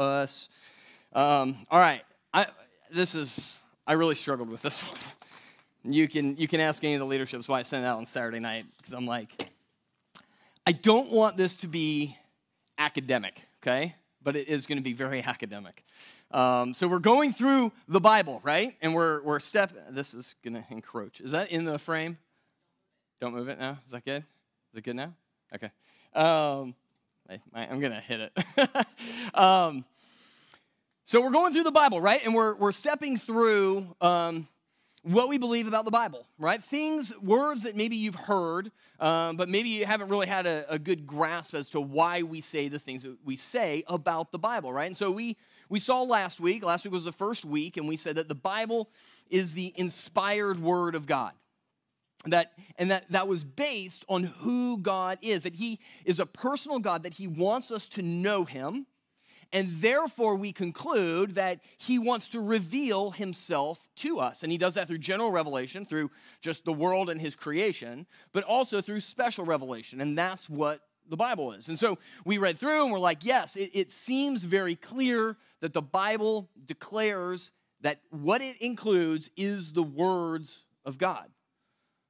us. Um, all right, I, this is I really struggled with this one. You can you can ask any of the leaderships why I sent it out on Saturday night because I'm like, I don't want this to be academic, okay? But it is going to be very academic. Um, so we're going through the Bible, right? And we're we're step. This is going to encroach. Is that in the frame? Don't move it now. Is that good? Is it good now? Okay. Um, I, am going to hit it. um, so we're going through the Bible, right? And we're, we're stepping through um, what we believe about the Bible, right? Things, words that maybe you've heard, um, but maybe you haven't really had a, a, good grasp as to why we say the things that we say about the Bible, right? And so we we saw last week. Last week was the first week, and we said that the Bible is the inspired word of God that and that that was based on who god is that he is a personal god that he wants us to know him and therefore we conclude that he wants to reveal himself to us. And he does that through general revelation through just the world and his creation but also through special revelation. And that's what the bible is. And so we read through and we're like yes it, it seems very clear that the bible declares that what it includes is the words of god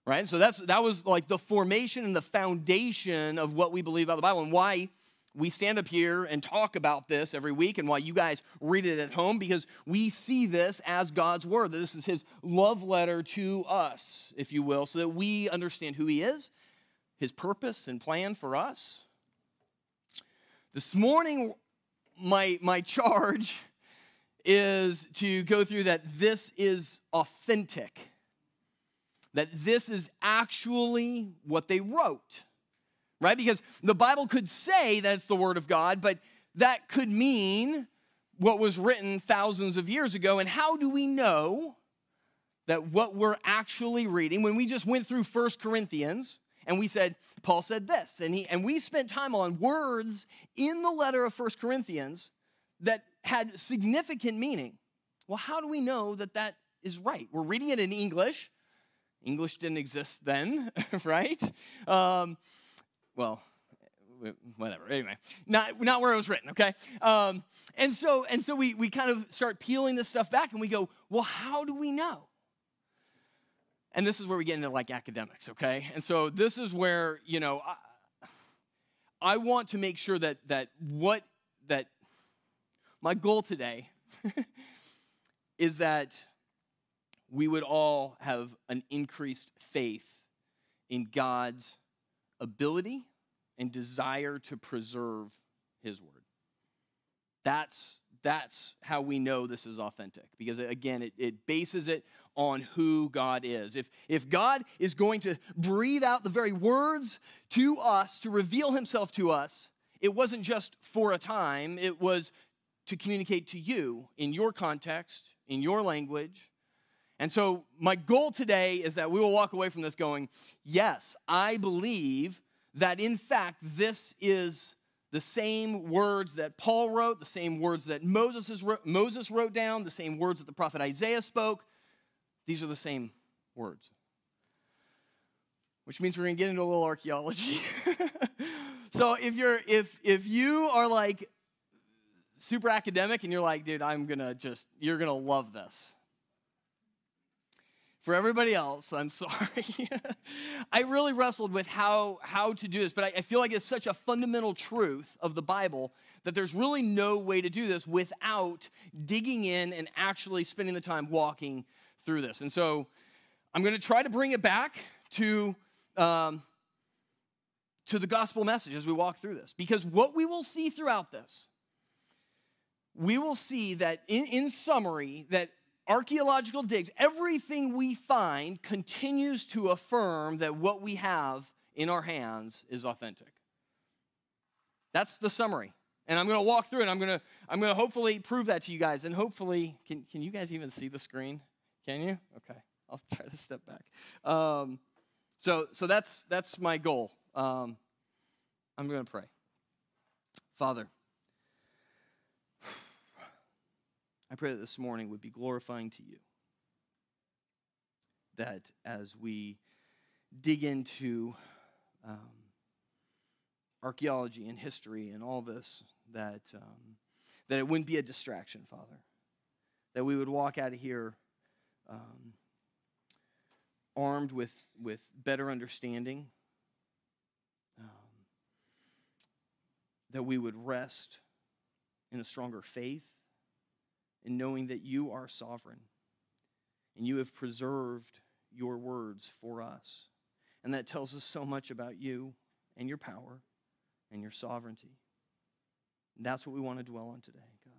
right? So that's that was like the formation and the foundation of what we believe about the Bible and why we stand up here and talk about this every week and why you guys read it at home because we see this as God's word. This is his love letter to us, if you will, so that we understand who he is, his purpose and plan for us. This morning my my charge is to go through that this is authentic that this is actually what they wrote, right? Because the Bible could say that it's the Word of God, but that could mean what was written thousands of years ago. And how do we know that what we're actually reading, when we just went through First Corinthians, and we said, Paul said this, and, he, and we spent time on words in the letter of First Corinthians that had significant meaning. Well, how do we know that that is right? We're reading it in English, English didn't exist then, right? Um, well, whatever. Anyway, not, not where it was written, okay? Um, and so, and so we, we kind of start peeling this stuff back and we go, well, how do we know? And this is where we get into like academics, okay? And so this is where, you know, I, I want to make sure that, that what, that my goal today is that we would all have an increased faith in God's ability and desire to preserve his word. That's, that's how we know this is authentic because, again, it, it bases it on who God is. If, if God is going to breathe out the very words to us, to reveal himself to us, it wasn't just for a time, it was to communicate to you in your context, in your language, and so, my goal today is that we will walk away from this going, yes, I believe that in fact this is the same words that Paul wrote, the same words that Moses, wrote, Moses wrote down, the same words that the prophet Isaiah spoke. These are the same words. Which means we're going to get into a little archaeology. so if you're if if you are like super academic and you're like, dude, I'm going to just you're going to love this for everybody else, I'm sorry. I really wrestled with how, how to do this, but I, I, feel like it's such a fundamental truth of the Bible that there's really no way to do this without digging in and actually spending the time walking through this. And so I'm going to try to bring it back to, um, to the gospel message as we walk through this. Because what we will see throughout this, we will see that in, in summary, that archaeological digs, everything we find continues to affirm that what we have in our hands is authentic. That's the summary. And I'm going to walk through it. I'm going to I'm going to hopefully prove that to you guys. And hopefully, can, can you guys even see the screen? Can you? Okay. I'll try to step back. Um, so so that's that's my goal. Um, I'm going to pray. Father, I pray that this morning would be glorifying to you. That as we dig into um, archaeology and history and all this, that, um, that it wouldn't be a distraction, Father. That we would walk out of here um, armed with, with better understanding. Um, that we would rest in a stronger faith in knowing that you are sovereign and you have preserved your words for us. And that tells us so much about you and your power and your sovereignty. And that's what we want to dwell on today, God.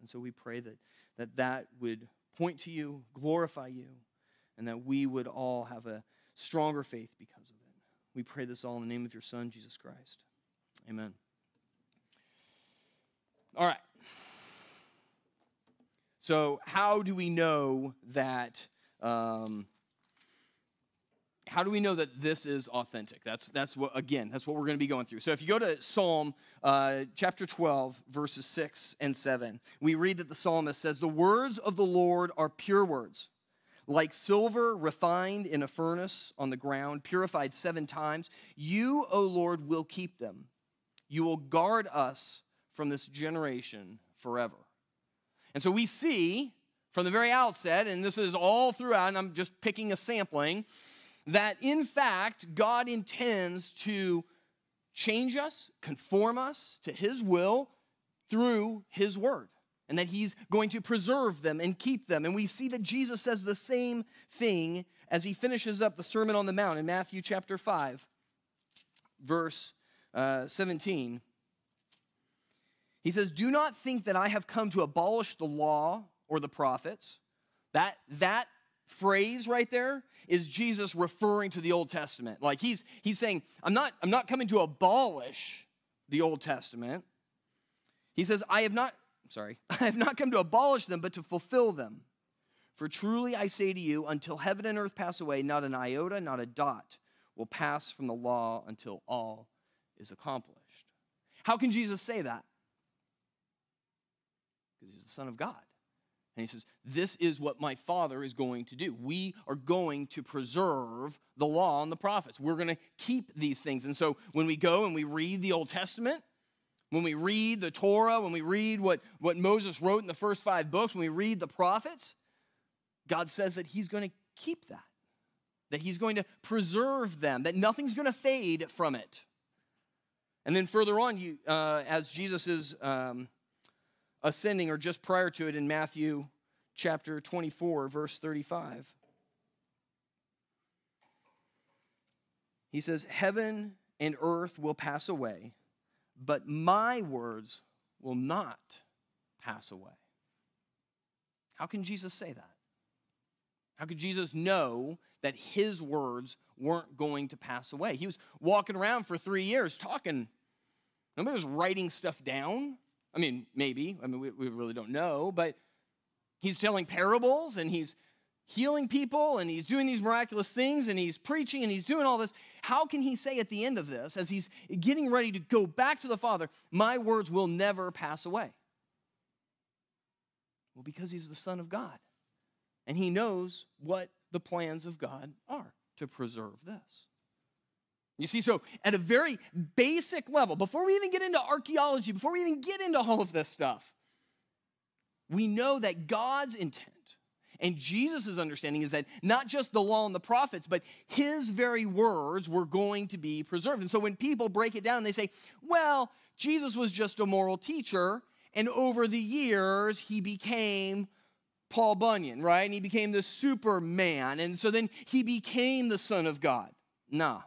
And so we pray that that, that would point to you, glorify you, and that we would all have a stronger faith because of it. We pray this all in the name of your Son, Jesus Christ. Amen. All right. So, how do we know that? Um, how do we know that this is authentic? That's, that's what, again, that's what we're going to be going through. So if you go to Psalm uh, chapter 12, verses 6 and 7, we read that the psalmist says, The words of the Lord are pure words, like silver refined in a furnace on the ground, purified seven times. You, O Lord, will keep them. You will guard us from this generation forever. And so we see from the very outset, and this is all throughout, and I'm just picking a sampling that in fact, God intends to change us, conform us to His will through His Word, and that He's going to preserve them and keep them. And we see that Jesus says the same thing as He finishes up the Sermon on the Mount in Matthew chapter 5, verse uh, 17. He says, Do not think that I have come to abolish the law or the prophets. That, that phrase right there is Jesus referring to the Old Testament. Like he's, he's saying, I'm not, I'm not coming to abolish the Old Testament. He says, I have not, sorry, I have not come to abolish them, but to fulfill them. For truly I say to you, until heaven and earth pass away, not an iota, not a dot will pass from the law until all is accomplished. How can Jesus say that? Because he's the Son of God. And he says, This is what my Father is going to do. We are going to preserve the law and the prophets. We're going to keep these things. And so when we go and we read the Old Testament, when we read the Torah, when we read what, what Moses wrote in the first five books, when we read the prophets, God says that He's going to keep that, that He's going to preserve them, that nothing's going to fade from it. And then further on, you, uh, as Jesus is. Um, ascending, or just prior to it in Matthew chapter 24, verse 35. He says, Heaven and earth will pass away, but my words will not pass away. How can Jesus say that? How could Jesus know that his words weren't going to pass away? He was walking around for three years talking. Nobody was writing stuff down. I mean, maybe. I mean, we, we really don't know, but he's telling parables and he's healing people and he's doing these miraculous things and he's preaching and he's doing all this. How can he say at the end of this, as he's getting ready to go back to the Father, my words will never pass away? Well, because he's the Son of God and he knows what the plans of God are to preserve this. You see, so at a very basic level, before we even get into archaeology, before we even get into all of this stuff, we know that God's intent and Jesus' understanding is that not just the law and the prophets, but his very words were going to be preserved. And so when people break it down, they say, well, Jesus was just a moral teacher, and over the years, he became Paul Bunyan, right? And he became the Superman, and so then he became the Son of God. Nah,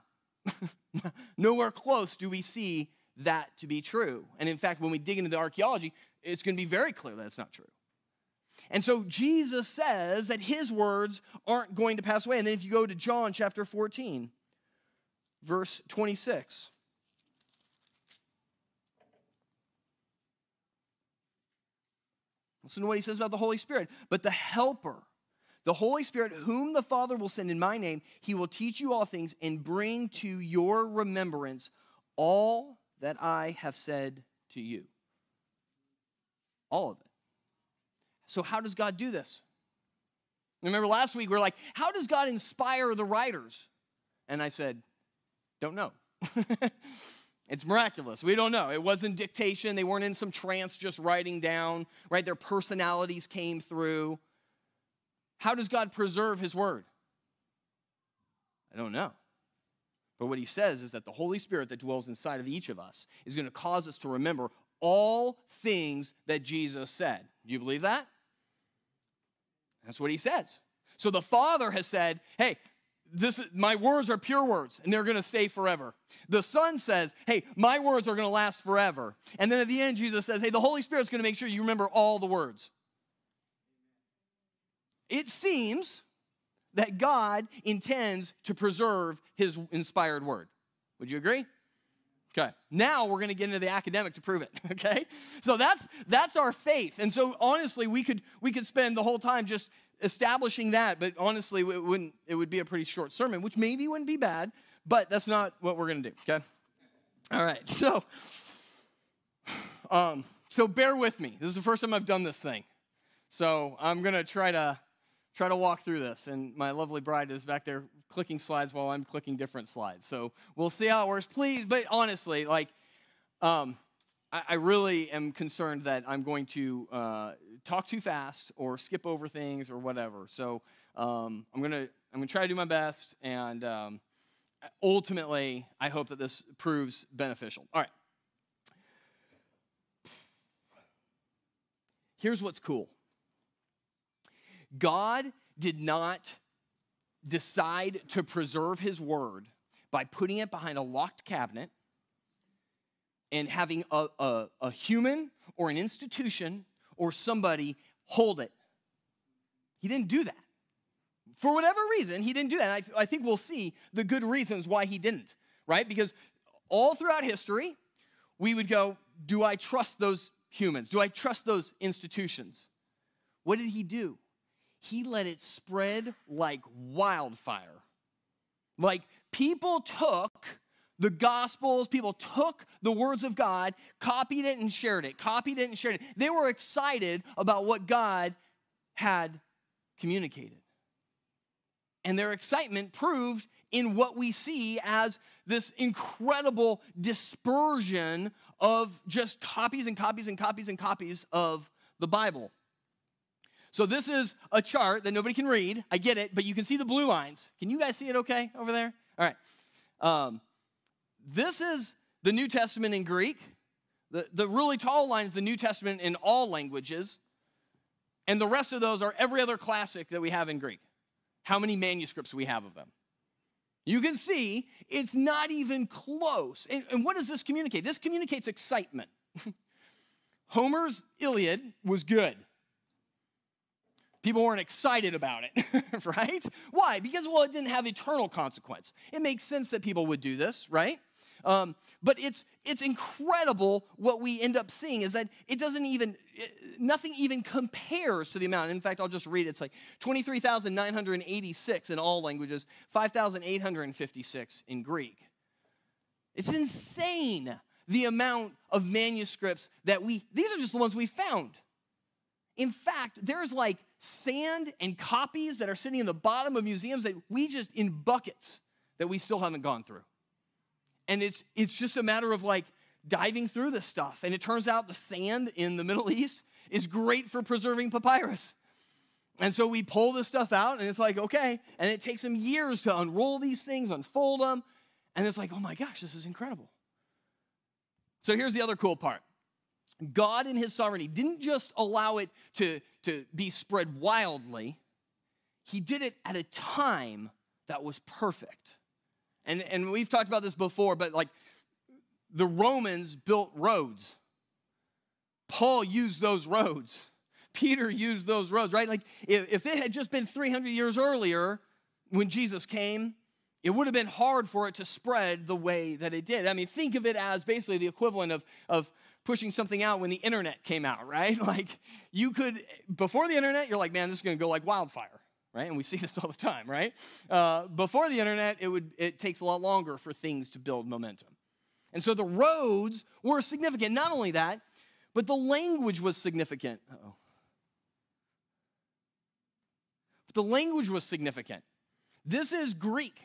Nowhere close do we see that to be true. And in fact, when we dig into the archaeology, it's going to be very clear that it's not true. And so Jesus says that his words aren't going to pass away. And then if you go to John chapter 14, verse 26. Listen to what he says about the Holy Spirit. But the Helper, the Holy Spirit, whom the Father will send in my name, he will teach you all things and bring to your remembrance all that I have said to you. All of it. So, how does God do this? Remember last week, we are like, how does God inspire the writers? And I said, don't know. It's miraculous. We don't know. It wasn't dictation. They weren't in some trance just writing down, right? Their personalities came through. How does God preserve his word? I don't know. But what he says is that the Holy Spirit that dwells inside of each of us is going to cause us to remember all things that Jesus said. Do you believe that? That's what he says. So the Father has said, hey, this my words are pure words and they're going to stay forever. The Son says, "Hey, my words are going to last forever." And then at the end Jesus says, "Hey, the Holy Spirit's going to make sure you remember all the words." It seems that God intends to preserve his inspired word. Would you agree? Okay. Now we're going to get into the academic to prove it, okay? So that's that's our faith. And so honestly, we could we could spend the whole time just establishing that, but honestly, it wouldn't it would be a pretty short sermon, which maybe wouldn't be bad, but that's not what we're going to do, okay? All right. So um so bear with me. This is the first time I've done this thing. So I'm going to try to try to walk through this. And my lovely bride is back there clicking slides while I'm clicking different slides. So we'll see how it works. Please, but honestly, like, um, I, I, really am concerned that I'm going to uh, talk too fast or skip over things or whatever. So um, I'm gonna I'm gonna try to do my best, and um, ultimately, I hope that this proves beneficial. All right. Here's what's cool. God did not decide to preserve his word by putting it behind a locked cabinet and having a, a, a, human or an institution or somebody hold it. He didn't do that. For whatever reason, he didn't do that. I, I think we'll see the good reasons why he didn't, right? Because all throughout history, we would go, Do I trust those humans? Do I trust those institutions? What did he do? He let it spread like wildfire. Like people took the Gospels, people took the words of God, copied it and shared it, copied it and shared it. They were excited about what God had communicated. And their excitement proved in what we see as this incredible dispersion of just copies and copies and copies and copies of the Bible. So this is a chart that nobody can read. I get it, but you can see the blue lines. Can you guys see it okay over there? All right. Um, this is the New Testament in Greek. The, the really tall line is the New Testament in all languages. And the rest of those are every other classic that we have in Greek. How many manuscripts we have of them. You can see it's not even close. And, and what does this communicate? This communicates excitement. Homer's Iliad was good people weren't excited about it, right? Why? Because, well, it didn't have eternal consequence. It makes sense that people would do this, right? Um, but it's it's incredible what we end up seeing is that it doesn't even it, nothing even compares to the amount. In fact, I'll just read it. It's like twenty three thousand nine hundred eighty six in all languages, five thousand eight hundred fifty six in Greek. It's insane the amount of manuscripts that we. These are just the ones we found. In fact, there's like sand and copies that are sitting in the bottom of museums that we just in buckets that we still haven't gone through. And it's it's just a matter of like diving through this stuff. And it turns out the sand in the Middle East is great for preserving papyrus. And so we pull this stuff out, and it's like, okay. And it takes them years to unroll these things, unfold them. And it's like, oh my gosh, this is incredible. So here's the other cool part God, in his sovereignty, didn't just allow it to, to be spread wildly, he did it at a time that was perfect. And, and we've talked about this before, but like the Romans built roads. Paul used those roads. Peter used those roads, right? Like if, if it had just been 300 years earlier when Jesus came, it would have been hard for it to spread the way that it did. I mean, think of it as basically the equivalent of, of pushing something out when the internet came out, right? Like you could, before the internet, you're like, man, this is going to go like wildfire, right? And we see this all the time, right? Uh, before the internet, it would it takes a lot longer for things to build momentum, and so the roads were significant. Not only that, but the language was significant. oh But the language was significant. This is Greek.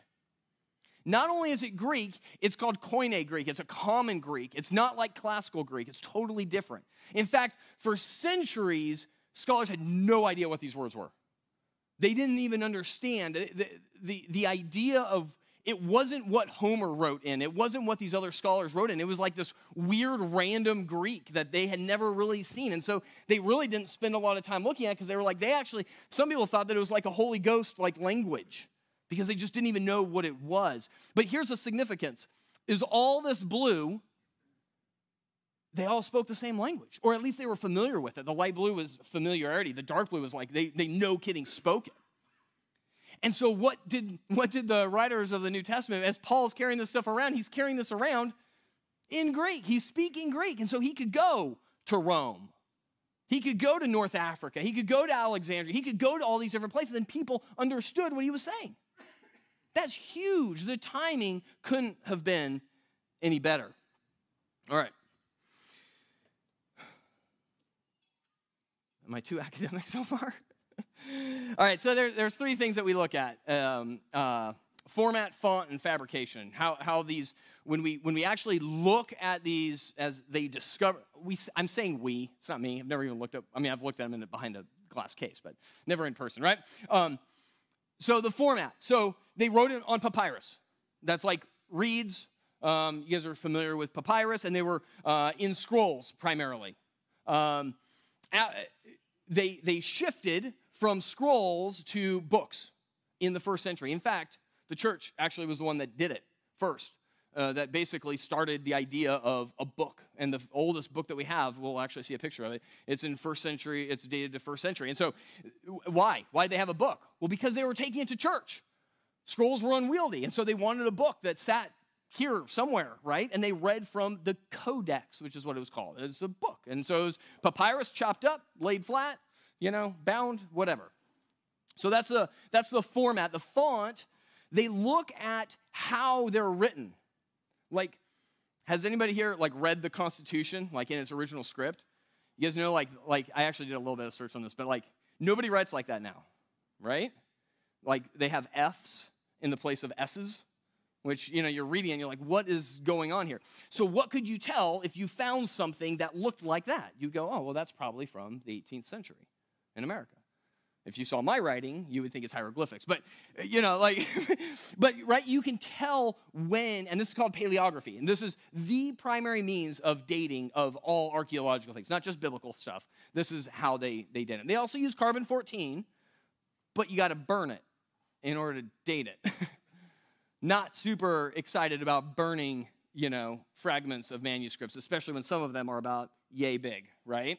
Not only is it Greek, it's called Koine Greek. It's a common Greek. It's not like classical Greek, it's totally different. In fact, for centuries, scholars had no idea what these words were. They didn't even understand the, the, the idea of it wasn't what Homer wrote in. It wasn't what these other scholars wrote in. It was like this weird random Greek that they had never really seen. And so they really didn't spend a lot of time looking at because they were like, they actually, some people thought that it was like a Holy Ghost like language because they just didn't even know what it was. But here's the significance is all this blue they all spoke the same language, or at least they were familiar with it. The light blue was familiarity. The dark blue was like they, they no kidding spoke it. And so, what did, what did the writers of the New Testament, as Paul's carrying this stuff around, he's carrying this around in Greek. He's speaking Greek. And so, he could go to Rome. He could go to North Africa. He could go to Alexandria. He could go to all these different places, and people understood what he was saying. That's huge. The timing couldn't have been any better. All right. Am I too academic so far? All right, so there, there's three things that we look at. Um, uh, format, font, and fabrication. How, how these, when we, when we actually look at these as they discover, we, I'm saying we, it's not me, I've never even looked up, I mean, I've looked at them in the, behind a glass case, but never in person, right? Um, so the format, so they wrote it on papyrus. That's like reeds. Um, you guys are familiar with papyrus, and they were uh, in scrolls primarily. Um, they, they shifted from scrolls to books in the first century. In fact, the church actually was the one that did it first. Uh, that basically started the idea of a book. And the oldest book that we have, we'll actually see a picture of it. It's in first century, it's dated to first century. And so, why? Why did they have a book? Well, because they were taking it to church. Scrolls were unwieldy. And so they wanted a book that sat here somewhere, right? And they read from the codex, which is what it was called. It's a book. And so it was papyrus chopped up, laid flat, you know, bound, whatever. So that's the that's the format. The font, they look at how they're written. Like, has anybody here like read the Constitution, like in its original script? You guys know, like, like I actually did a little bit of search on this, but like nobody writes like that now, right? Like they have F's in the place of S's which you know you're reading and you're like what is going on here so what could you tell if you found something that looked like that you'd go oh well that's probably from the 18th century in america if you saw my writing you would think it's hieroglyphics but you know like but right you can tell when and this is called paleography and this is the primary means of dating of all archaeological things not just biblical stuff. This is how they they did it. They also use carbon 14 but you got to burn it in order to date it. Not super excited about burning, you know, fragments of manuscripts, especially when some of them are about yay big, right?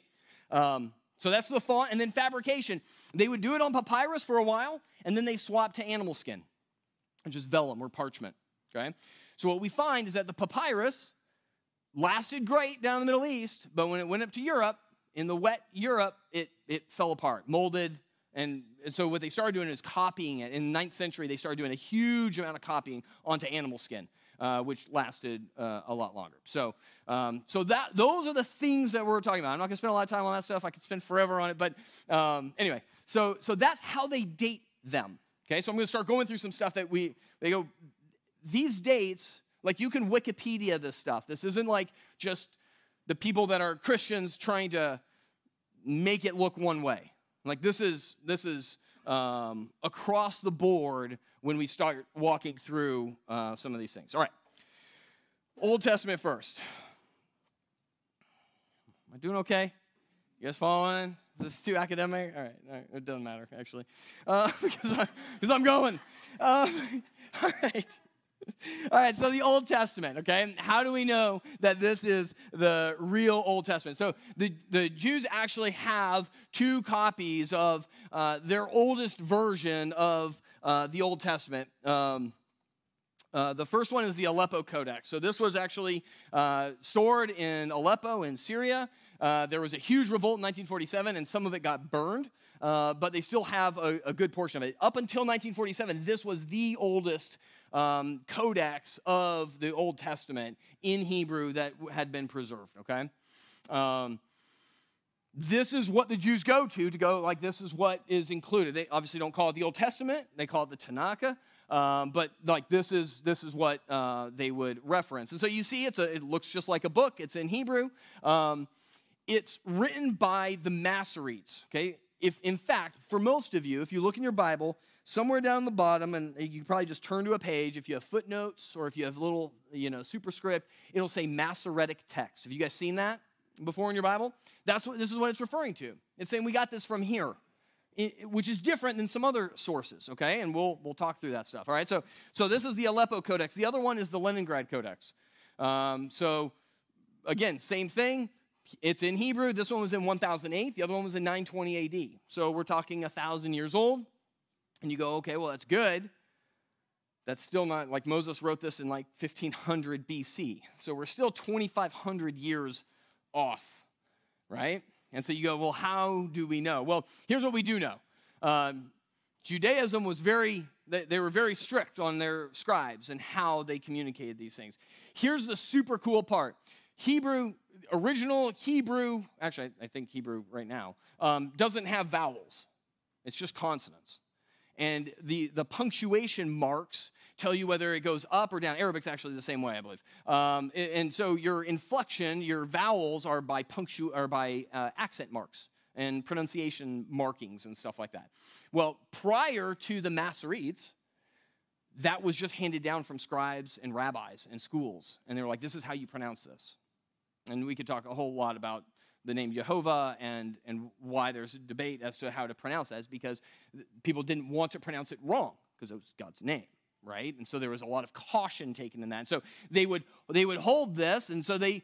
Um, so that's the font. And then fabrication. They would do it on papyrus for a while, and then they swapped to animal skin, which is vellum or parchment, okay? So what we find is that the papyrus lasted great down in the Middle East, but when it went up to Europe, in the wet Europe, it, it fell apart, molded, and so what they started doing is copying it. In the 9th century, they started doing a huge amount of copying onto animal skin, uh, which lasted uh, a lot longer. So, um, so that those are the things that we're talking about. I'm not going to spend a lot of time on that stuff. I could spend forever on it, but um, anyway. So, so that's how they date them. Okay, so I'm going to start going through some stuff that we they go. These dates, like you can Wikipedia this stuff. This isn't like just the people that are Christians trying to make it look one way. Like this is this is um, across the board when we start walking through uh, some of these things. All right, Old Testament first. Am I doing okay? You guys following? Is this too academic? All right, all right. it doesn't matter actually, uh, because, I, am going. Uh, all right. All right, so the Old Testament, okay? How do we know that this is the real Old Testament? So the, the Jews actually have two copies of uh, their oldest version of uh, the Old Testament. Um, uh, the first one is the Aleppo Codex. So this was actually uh, stored in Aleppo in Syria. Uh, there was a huge revolt in 1947, and some of it got burned, uh, but they still have a, a, good portion of it. Up until 1947, this was the oldest um, codex of the Old Testament in Hebrew that had been preserved, okay? Um, this is what the Jews go to to go like this is what is included. They obviously don't call it the Old Testament; they call it the Tanakh. Um, but like this is this is what uh, they would reference. And so you see, it's a, it looks just like a book. It's in Hebrew. Um, it's written by the Masoretes. Okay, if in fact for most of you, if you look in your Bible, somewhere down the bottom, and you probably just turn to a page. If you have footnotes or if you have little you know superscript, it'll say Masoretic text. Have you guys seen that? before in your Bible? That's what this is what it's referring to. It's saying we got this from here, which is different than some other sources, okay? And we'll we'll talk through that stuff. All right. So so this is the Aleppo Codex. The other one is the Leningrad Codex. Um, so again, same thing. It's in Hebrew. This one was in 1008. The other one was in 920 AD. So we're talking a thousand years old. And you go, okay, well that's good. That's still not like Moses wrote this in like 1500 BC. So we're still 2,500 years off, right? And so you go, well, how do we know? Well, here's what we do know. Um, Judaism was very, they, they were very strict on their scribes and how they communicated these things. Here's the super cool part Hebrew, original Hebrew, actually, I think Hebrew right now, um, doesn't have vowels, it's just consonants. And the, the punctuation marks tell you whether it goes up or down. Arabic's actually the same way, I believe. Um, and so your inflection, your vowels are by punctu or by uh, accent marks and pronunciation markings and stuff like that. Well, prior to the Masoretes, that was just handed down from scribes and rabbis and schools. And they were like, this is how you pronounce this. And we could talk a whole lot about the name Jehovah and, and why there's a debate as to how to pronounce that is because people didn't want to pronounce it wrong because it was God's name right? And so there was a lot of caution taken in that. And so they would they would hold this and so they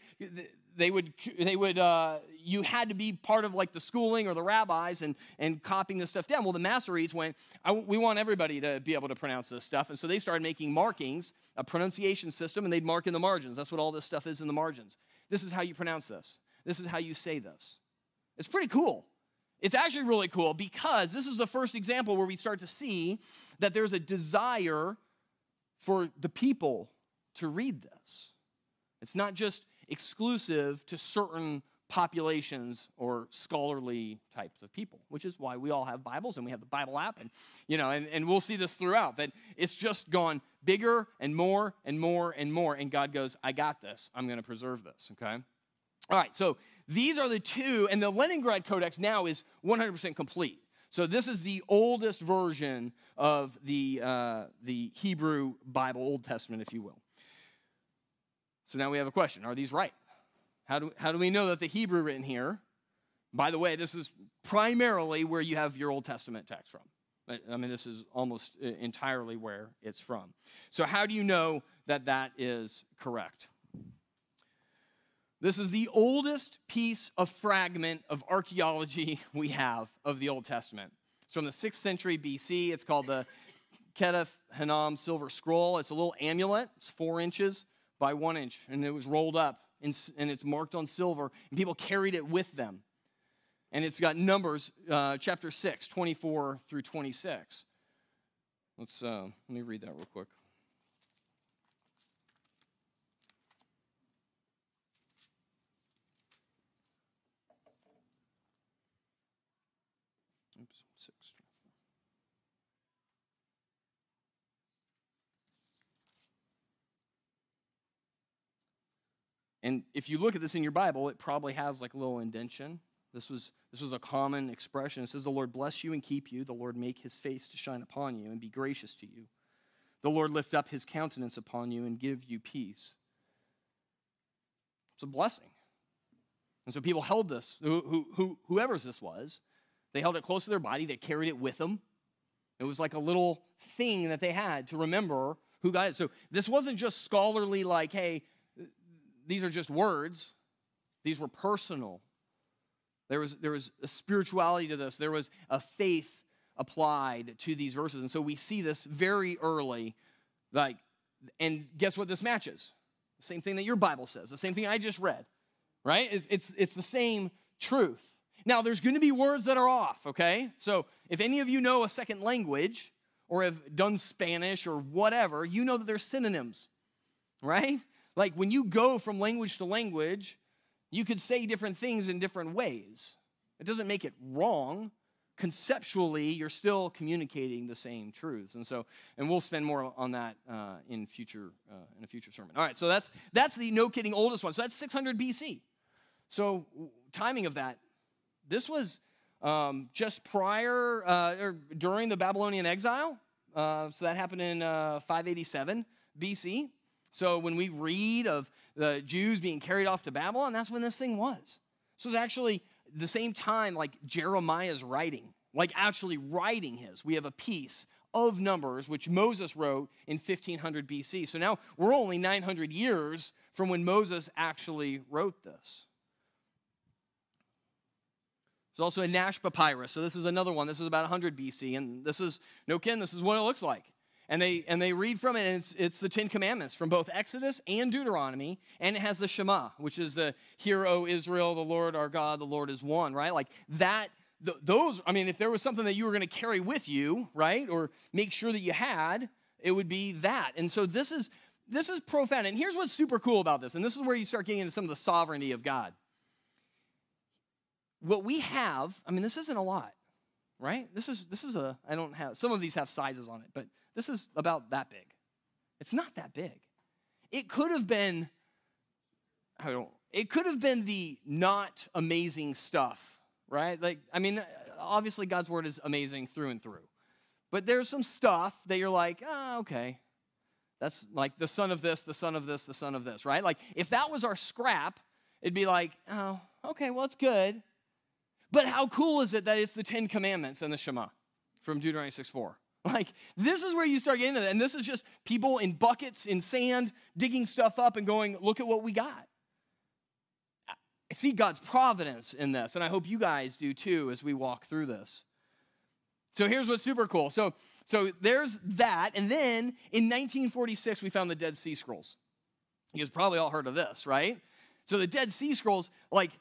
they would they would uh, you had to be part of like the schooling or the rabbis and and copying this stuff down. Well the Masoretes went we want everybody to be able to pronounce this stuff. And so they started making markings a pronunciation system and they'd mark in the margins. That's what all this stuff is in the margins. This is how you pronounce this this is how you say this it's pretty cool it's actually really cool because this is the first example where we start to see that there's a desire for the people to read this. It's not just exclusive to certain populations or scholarly types of people, which is why we all have Bibles and we have the Bible app. And, you know, and, and we'll see this throughout that it's just gone bigger and more and more and more. And God goes, I got this. I'm going to preserve this, okay? All right, so these are the two, and the Leningrad Codex now is 100% complete. So this is the oldest version of the, uh, the Hebrew Bible, Old Testament, if you will. So now we have a question Are these right? How do, how do we know that the Hebrew written here, by the way, this is primarily where you have your Old Testament text from. I mean, this is almost uh, entirely where it's from. So, how do you know that that is correct? This is the oldest piece of fragment of archaeology we have of the Old Testament. It's from the 6th century BC. It's called the Ketef Hinnom silver scroll. It's a little amulet. It's four inches by one inch, and it was rolled up, and it's marked on silver, and people carried it with them. And it's got Numbers, uh, chapter 6, 24 through 26. Let's, uh, let me read that real quick. And if you look at this in your Bible, it probably has like a little indention. This was, this was a common expression. It says, The Lord bless you and keep you. The Lord make his face to shine upon you and be gracious to you. The Lord lift up his countenance upon you and give you peace. It's a blessing. And so people held this, who, who, whoever's this was, they held it close to their body, they carried it with them. It was like a little thing that they had to remember who God is. So this wasn't just scholarly, like, hey, these are just words, these were personal. There was, there was a spirituality to this, there was a faith applied to these verses. And so we see this very early. Like, and guess what this matches? The same thing that your Bible says, the same thing I just read, right? It's, it's, it's the same truth. Now, there's going to be words that are off, okay? So if any of you know a second language or have done Spanish or whatever, you know that there's synonyms, right? Like when you go from language to language, you could say different things in different ways. It doesn't make it wrong. Conceptually, you're still communicating the same truths, and so, and we'll spend more on that uh, in future uh, in a future sermon. All right, so that's that's the no kidding oldest one. So that's 600 BC. So timing of that, this was um, just prior uh, or during the Babylonian exile. Uh, so that happened in uh, 587 BC. So when we read of the Jews being carried off to Babylon, that's when this thing was. So it's actually the same time like Jeremiah's writing, like actually writing his. We have a piece of Numbers, which Moses wrote in 1500 BC. So now we're only 900 years from when Moses actually wrote this. There's also a Nash papyrus. So this is another one. This is about 100 BC. And this is, no kin, this is what it looks like. And they, and they read from it, and it's, it's the Ten Commandments from both Exodus and Deuteronomy. And it has the Shema, which is the Hear, O Israel, the Lord our God, the Lord is one, right? Like that, th- those, I mean, if there was something that you were going to carry with you, right, or make sure that you had, it would be that. And so this is, this is profound. And here's what's super cool about this. And this is where you start getting into some of the sovereignty of God what we have, I mean, this isn't a lot, right? This is this is a I don't have some of these have sizes on it, but this is about that big. It's not that big. It could have been I don't it could have been the not amazing stuff, right? Like I mean, obviously God's word is amazing through and through. But there's some stuff that you're like, "Ah, oh, okay. That's like the son of this, the son of this, the son of this, right? Like if that was our scrap, it'd be like, "Oh, okay, well it's good." But how cool is it that it's the Ten Commandments and the Shema from Deuteronomy 6 4? Like, this is where you start getting into that. And this is just people in buckets, in sand, digging stuff up and going, look at what we got. I see God's providence in this, and I hope you guys do too as we walk through this. So here's what's super cool. So, so there's that. And then in 1946, we found the Dead Sea Scrolls. You guys probably all heard of this, right? So the Dead Sea Scrolls, like,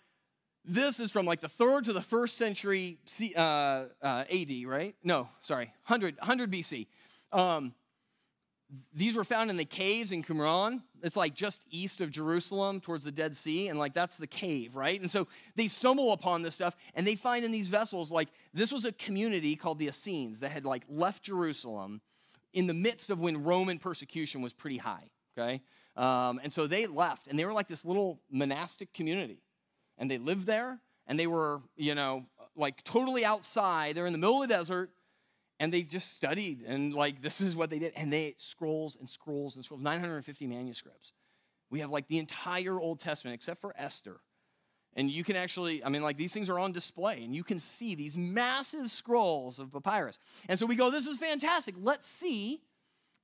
this is from like the third to the first century C, uh, uh, AD, right? No, sorry, 100, 100 BC. Um, these were found in the caves in Qumran. It's like just east of Jerusalem towards the Dead Sea, and like that's the cave, right? And so they stumble upon this stuff, and they find in these vessels like this was a community called the Essenes that had like left Jerusalem in the midst of when Roman persecution was pretty high, okay? Um, and so they left, and they were like this little monastic community and they lived there and they were, you know, like totally outside. They're in the middle of the desert and they just studied and like this is what they did. And they scrolls and scrolls and scrolls, 950 manuscripts. We have like the entire Old Testament except for Esther. And you can actually, I mean, like these things are on display, and you can see these massive scrolls of papyrus. And so we go, this is fantastic. Let's see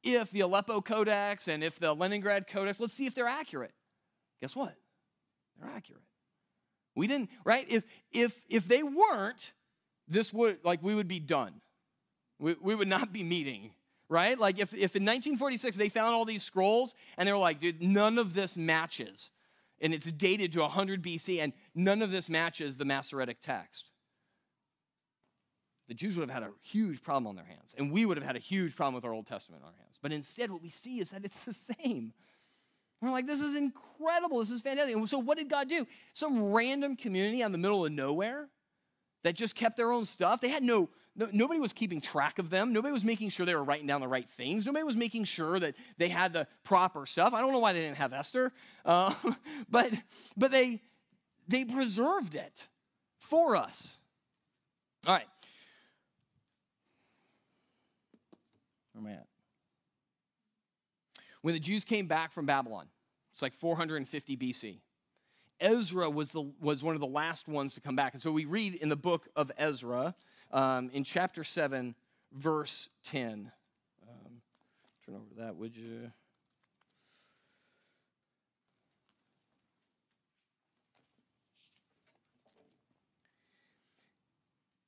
if the Aleppo Codex and if the Leningrad Codex, let's see if they're accurate. Guess what? They're accurate. We didn't, right? If if if they weren't, this would like we would be done. We, we would not be meeting, right? Like if, if in 1946 they found all these scrolls and they were like, dude, none of this matches. And it's dated to 100 BC, and none of this matches the Masoretic text. The Jews would have had a huge problem on their hands, and we would have had a huge problem with our Old Testament on our hands. But instead, what we see is that it's the same. We're like, this is incredible. This is fantastic. And so, what did God do? Some random community out in the middle of nowhere that just kept their own stuff. They had no, no, nobody was keeping track of them. Nobody was making sure they were writing down the right things. Nobody was making sure that they had the proper stuff. I don't know why they didn't have Esther, uh, but, but they, they preserved it for us. All right. Where am I at? When the Jews came back from Babylon. It's like 450 BC. Ezra was, the, was one of the last ones to come back. And so we read in the book of Ezra um, in chapter 7, verse 10. Um, turn over to that, would you?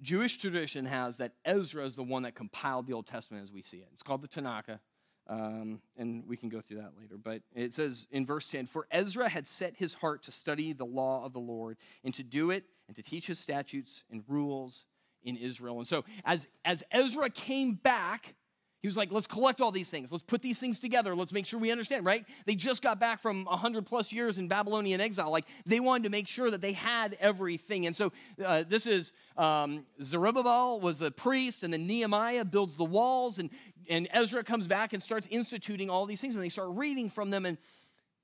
Jewish tradition has that Ezra is the one that compiled the Old Testament as we see it. It's called the Tanakh. Um, and we can go through that later. But it says in verse 10 For Ezra had set his heart to study the law of the Lord and to do it and to teach his statutes and rules in Israel. And so as, as Ezra came back, He was like, let's collect all these things. Let's put these things together. Let's make sure we understand, right? They just got back from 100 plus years in Babylonian exile. Like, they wanted to make sure that they had everything. And so, uh, this is um, Zerubbabel was the priest, and then Nehemiah builds the walls, and, and Ezra comes back and starts instituting all these things, and they start reading from them. And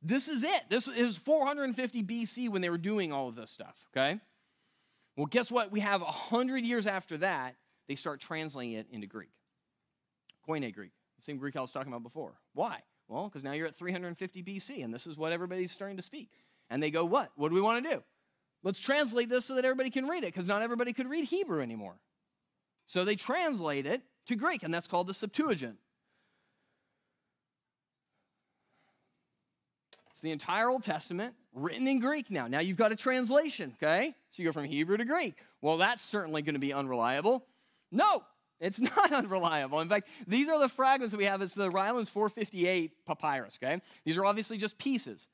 this is it. This is 450 BC when they were doing all of this stuff, okay? Well, guess what? We have 100 years after that, they start translating it into Greek. Koine Greek, the same Greek I was talking about before. Why? Well, because now you're at 350 BC, and this is what everybody's starting to speak. And they go, What? What do we want to do? Let's translate this so that everybody can read it, because not everybody could read Hebrew anymore. So they translate it to Greek, and that's called the Septuagint. It's the entire Old Testament written in Greek now. Now you've got a translation, okay? So you go from Hebrew to Greek. Well, that's certainly going to be unreliable. No, it's not unreliable. In fact, these are the fragments that we have. It's the Rylands 458 papyrus, okay? These are obviously just pieces.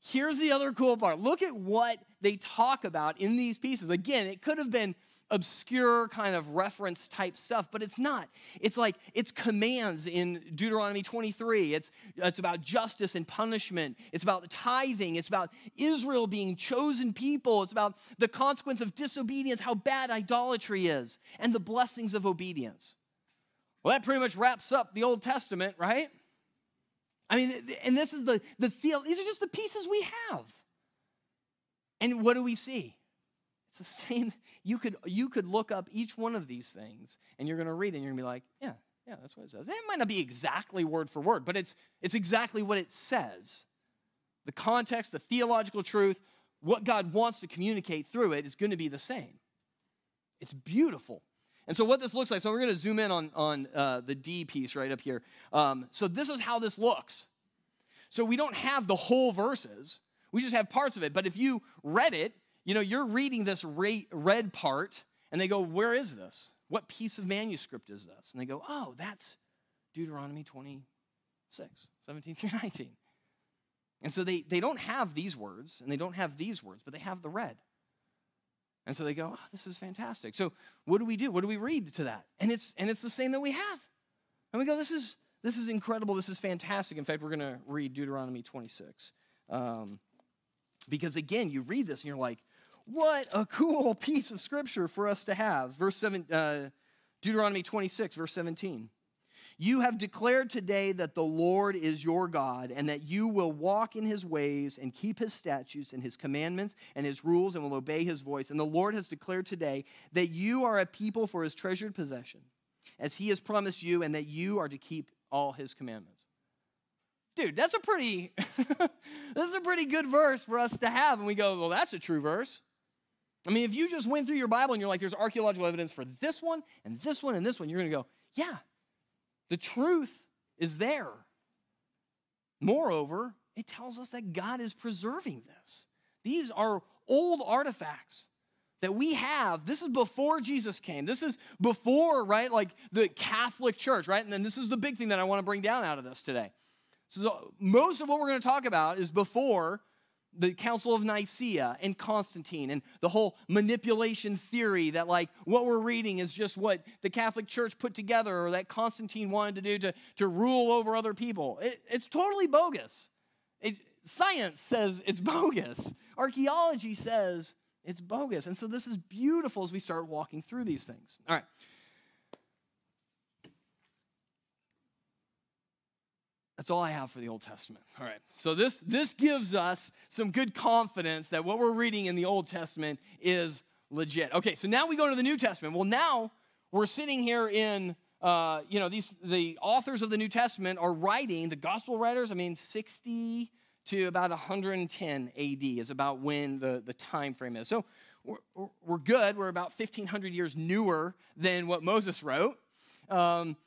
Here's the other cool part. Look at what they talk about in these pieces. Again, it could have been obscure kind of reference type stuff, but it's not. It's like it's commands in Deuteronomy 23. It's, it's about justice and punishment. It's about tithing. It's about Israel being chosen people. It's about the consequence of disobedience, how bad idolatry is, and the blessings of obedience. Well, that pretty much wraps up the Old Testament, right? I mean, and this is the, the these are just the pieces we have. And what do we see? It's the same. You could, you could look up each one of these things and you're going to read it and you're going to be like, yeah, yeah, that's what it says. It might not be exactly word for word, but it's, it's exactly what it says. The context, the theological truth, what God wants to communicate through it is going to be the same. It's beautiful. And so, what this looks like, so we're going to zoom in on, on uh, the D piece right up here. Um, so, this is how this looks. So, we don't have the whole verses, we just have parts of it. But if you read it, you know, you're reading this red part, and they go, Where is this? What piece of manuscript is this? And they go, Oh, that's Deuteronomy 26, 17 through 19. And so they, they don't have these words, and they don't have these words, but they have the red. And so they go, oh, this is fantastic. So what do we do? What do we read to that? And it's and it's the same that we have. And we go, this is this is incredible. This is fantastic. In fact, we're going to read Deuteronomy 26. Um, because again, you read this and you're like, what a cool piece of scripture for us to have. Verse 7, uh, Deuteronomy 26, verse 17. You have declared today that the Lord is your God, and that you will walk in his ways and keep his statutes and his commandments and his rules and will obey his voice. And the Lord has declared today that you are a people for his treasured possession, as he has promised you, and that you are to keep all his commandments. Dude, that's a pretty this is a pretty good verse for us to have. And we go, well, that's a true verse. I mean, if you just went through your Bible and you're like, there's archaeological evidence for this one and this one and this one, you're going to go, yeah, the truth is there. Moreover, it tells us that God is preserving this. These are old artifacts that we have. This is before Jesus came. This is before, right, like the Catholic Church, right? And then this is the big thing that I want to bring down out of this today. So, most of what we're going to talk about is before the Council of Nicaea and Constantine and the whole manipulation theory that, like, what we're reading is just what the Catholic Church put together or that Constantine wanted to do to, to rule over other people. It, it's totally bogus. It, science says it's bogus, archaeology says it's bogus. And so, this is beautiful as we start walking through these things. All right. That's all I have for the Old Testament. All right. So this this gives us some good confidence that what we're reading in the Old Testament is legit. Okay, so now we go to the New Testament. Well, now we're sitting here in uh, you know these the authors of the New Testament are writing the gospel writers. I mean, 60 to about 110 AD is about when the, the time frame is. So we're, we're good. We're about 1,500 years newer than what Moses wrote. Um,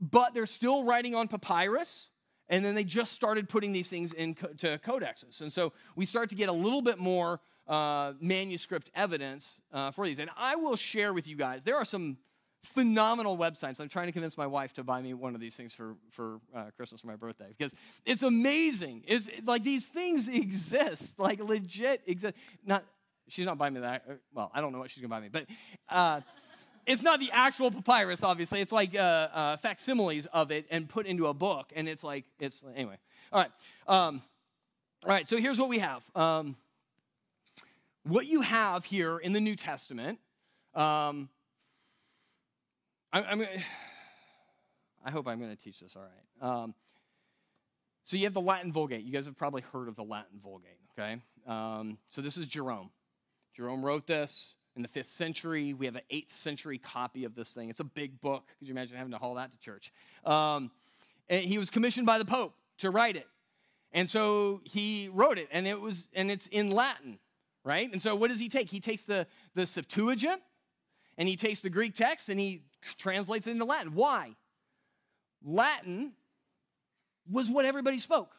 but they're still writing on papyrus and then they just started putting these things into codexes. And so we start to get a little bit more uh, manuscript evidence uh, for these. And I will share with you guys, there are some phenomenal websites. I'm trying to convince my wife to buy me one of these things for, for uh, Christmas for my birthday because it's amazing. It's like these things exist, like legit exist. Not, she's not buying me that. Well, I don't know what she's gonna buy me, but uh, it's not the actual papyrus, obviously. It's like uh, uh, facsimiles of it and put into a book. And it's like, it's, anyway. All right. Um, all right, so here's what we have. Um, what you have here in the New Testament, um, I, I'm, I hope I'm going to teach this all right. Um, so you have the Latin Vulgate. You guys have probably heard of the Latin Vulgate, okay? Um, so this is Jerome. Jerome wrote this in the fifth century. We have an eighth century copy of this thing. It's a big book. Could you imagine having to haul that to church? Um, and he was commissioned by the Pope to write it. And so he wrote it, and it was, and it's in Latin, right? And so what does he take? He takes the, the Septuagint, and he takes the Greek text, and he translates it into Latin. Why? Latin was what everybody spoke.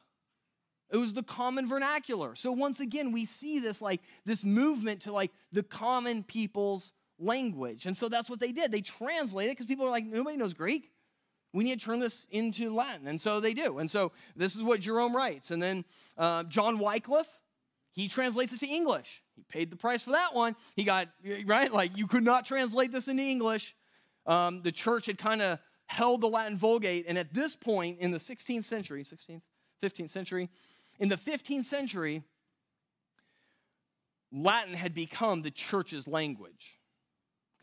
It was the common vernacular. So once again, we see this like this movement to like the common people's language. And so that's what they did. They translated because people are like, nobody knows Greek. We need to turn this into Latin. And so they do. And so this is what Jerome writes. And then uh, John Wycliffe, he translates it to English. He paid the price for that one. He got, right? Like, you could not translate this into English. Um, the church had kind of held the Latin Vulgate. And at this point in the 16th century, 16th, 15th century, in the 15th century, Latin had become the church's language.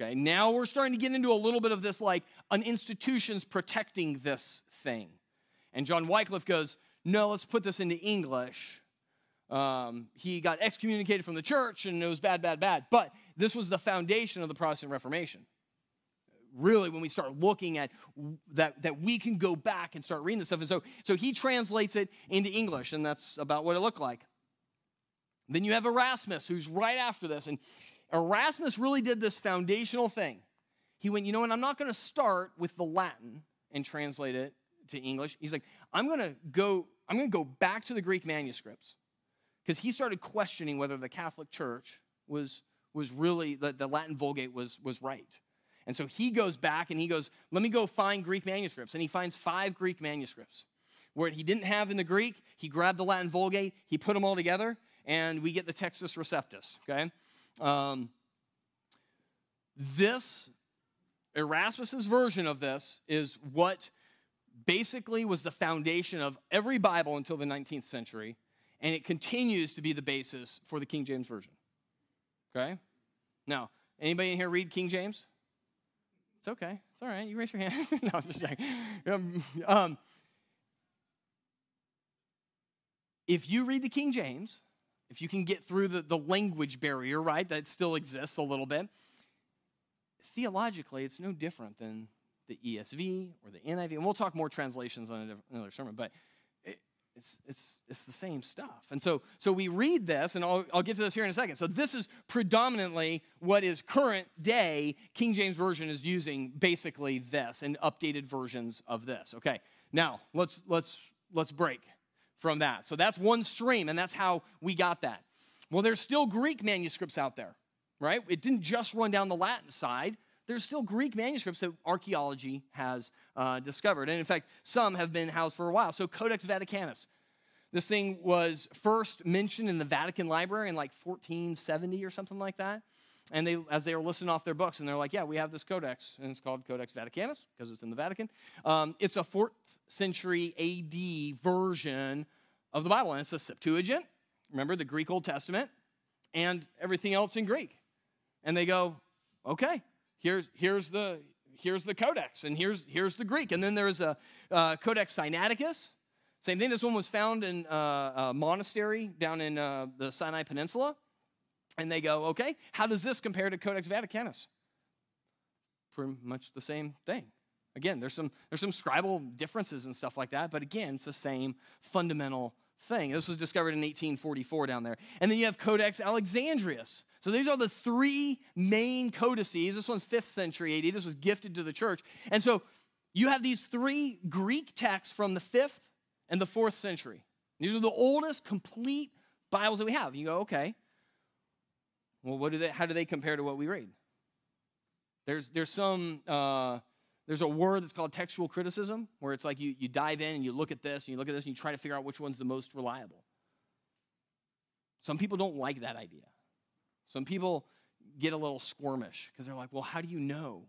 Okay, now we're starting to get into a little bit of this like an institution's protecting this thing. And John Wycliffe goes, No, let's put this into English. Um, he got excommunicated from the church and it was bad, bad, bad. But this was the foundation of the Protestant Reformation really when we start looking at that, that we can go back and start reading this stuff. And so, so he translates it into English, and that's about what it looked like. Then you have Erasmus, who's right after this. And Erasmus really did this foundational thing. He went, you know what, I'm not going to start with the Latin and translate it to English. He's like, I'm going to go, I'm going to go back to the Greek manuscripts. Because he started questioning whether the Catholic Church was, was really, the, the Latin Vulgate was, was right. And so he goes back and he goes, Let me go find Greek manuscripts. And he finds five Greek manuscripts. Where he didn't have in the Greek, he grabbed the Latin Vulgate, he put them all together, and we get the Textus Receptus, okay? Um, this, Erasmus's version of this, is what basically was the foundation of every Bible until the 19th century, and it continues to be the basis for the King James Version. Okay? Now, anybody in here read King James? It's okay. It's all right. You raise your hand. no, I'm just joking. Um, um, if you read the King James, if you can get through the, the language barrier, right, that still exists a little bit, theologically, it's no different than the ESV or the NIV. And we'll talk more translations on another sermon, but it's, it's, it's the same stuff. And so, so we read this, and I'll, I'll get to this here in a second. So this is predominantly what is current day King James Version is using basically this and updated versions of this. Okay, now let's, let's, let's break from that. So that's one stream, and that's how we got that. Well, there's still Greek manuscripts out there, right? It didn't just run down the Latin side there's still Greek manuscripts that archaeology has uh, discovered. And in fact, some have been housed for a while. So, Codex Vaticanus. This thing was first mentioned in the Vatican Library in like 1470 or something like that. And they, as they were listing off their books, and they're like, yeah, we have this codex, and it's called Codex Vaticanus because it's in the Vatican. Um, it's a fourth century AD version of the Bible, and it's the Septuagint. Remember the Greek Old Testament, and everything else in Greek. And they go, okay, here's, here's, the, here's the codex, and here's, here's the Greek. And then there's a uh, Codex Sinaiticus. Same thing, this one was found in uh, a monastery down in uh, the Sinai Peninsula. And they go, okay, how does this compare to Codex Vaticanus? Pretty much the same thing. Again, there's some, there's some scribal differences and stuff like that, but again, it's the same fundamental thing. This was discovered in 1844 down there. And then you have Codex Alexandrinus. So these are the three main codices. This one's 5th century AD. This was gifted to the church. And so you have these three Greek texts from the 5th and the 4th century. These are the oldest complete Bibles that we have. You go, okay. Well, what do they, how do they compare to what we read? There's, there's some, uh, there's a word that's called textual criticism, where it's like you, you dive in and you look at this and you look at this and you try to figure out which one's the most reliable. Some people don't like that idea. Some people get a little squirmish because they're like, well, how do you know?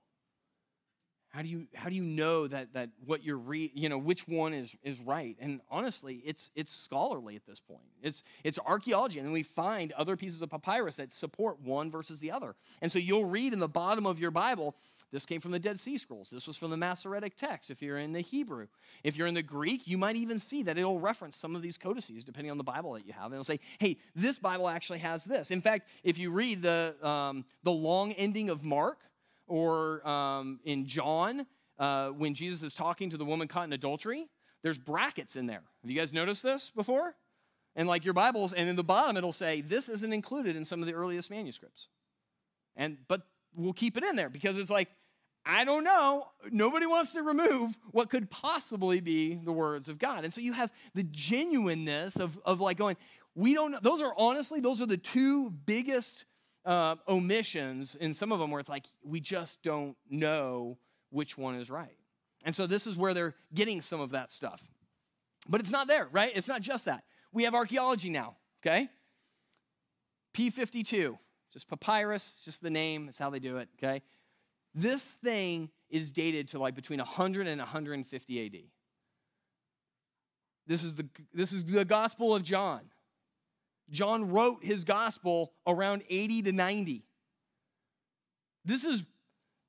How do you how do you know that that what you're re, you know which one is is right? And honestly, it's it's scholarly at this point. It's it's archaeology, and we find other pieces of papyrus that support one versus the other. And so you'll read in the bottom of your Bible, this came from the Dead Sea Scrolls. This was from the Masoretic text. If you're in the Hebrew, if you're in the Greek, you might even see that it'll reference some of these codices depending on the Bible that you have. And it'll say, "Hey, this Bible actually has this." In fact, if you read the um, the long ending of Mark or um, in John, uh, when Jesus is talking to the woman caught in adultery, there's brackets in there. Have you guys noticed this before? And like your Bibles, and in the bottom it'll say, this isn't included in some of the earliest manuscripts. And but we'll keep it in there because it's like, I don't know. Nobody wants to remove what could possibly be the words of God. And so you have the genuineness of, of like going, we don't know. Those are honestly, those are the two biggest uh, omissions in some of them where it's like we just don't know which one is right. And so this is where they're getting some of that stuff. But it's not there, right? It's not just that. We have archaeology now, okay? P52, just papyrus, just the name, is how they do it, okay? This thing is dated to like between 100 and 150 AD. This is the, this is the Gospel of John. John wrote his gospel around 80 to 90. This is